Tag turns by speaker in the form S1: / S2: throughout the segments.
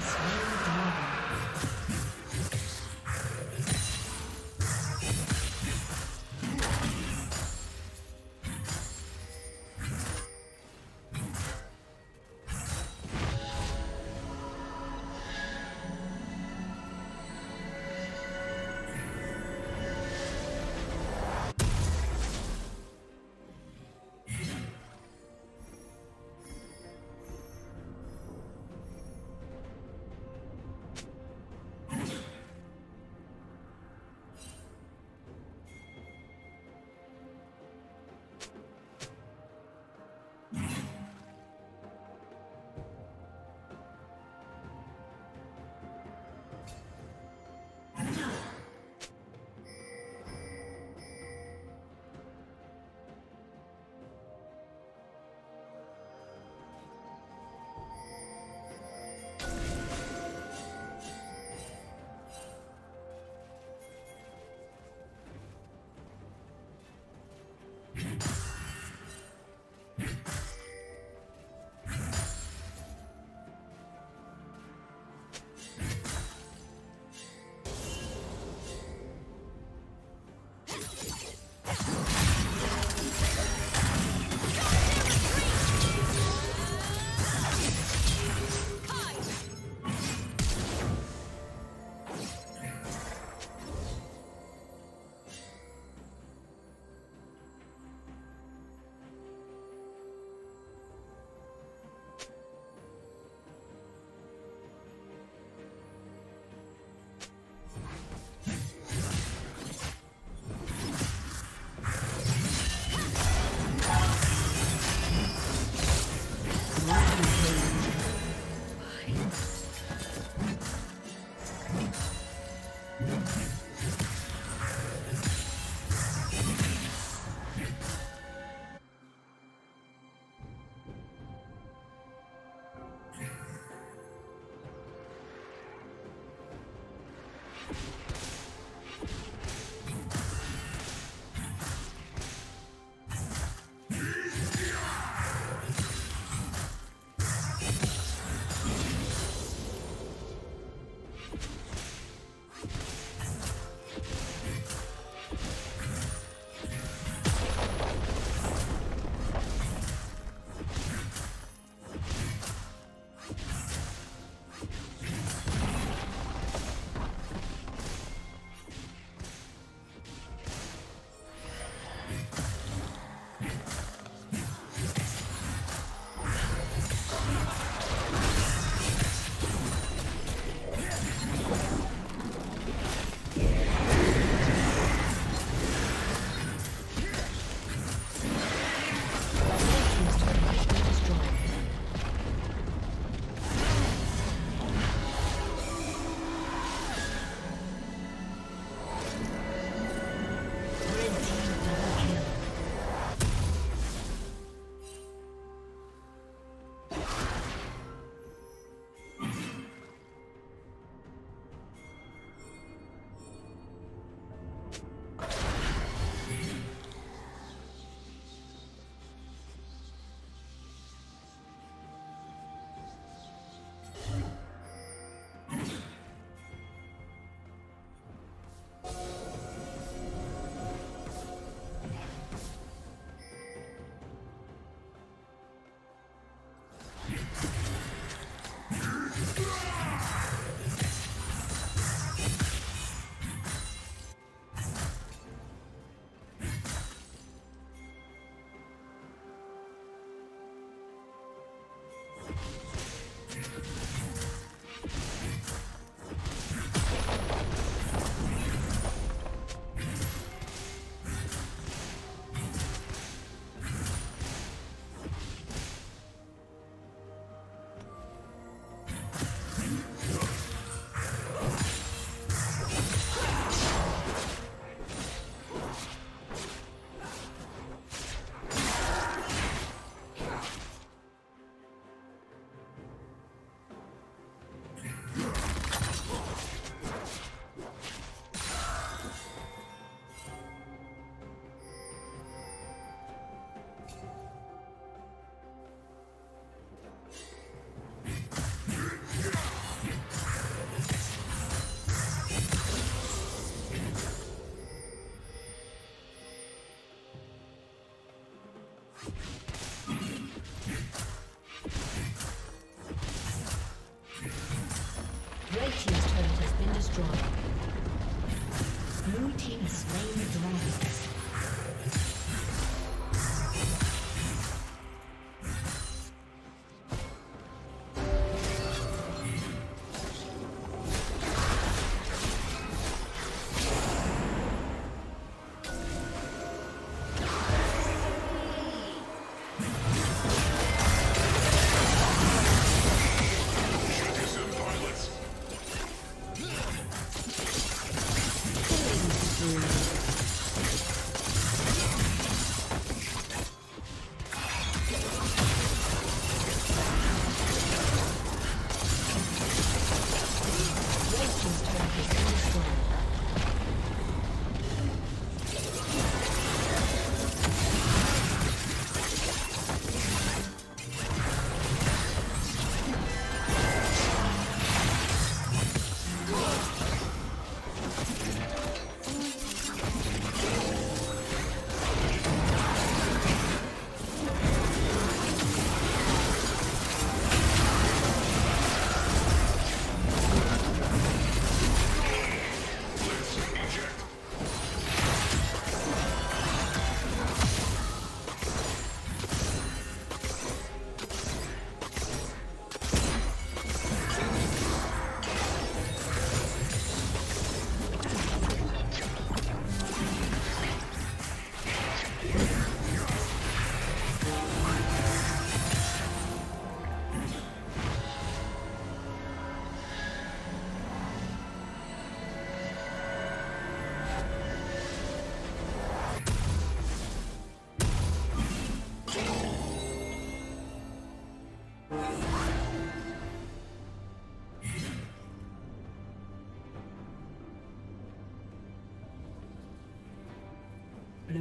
S1: Thanks.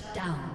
S1: Shut down.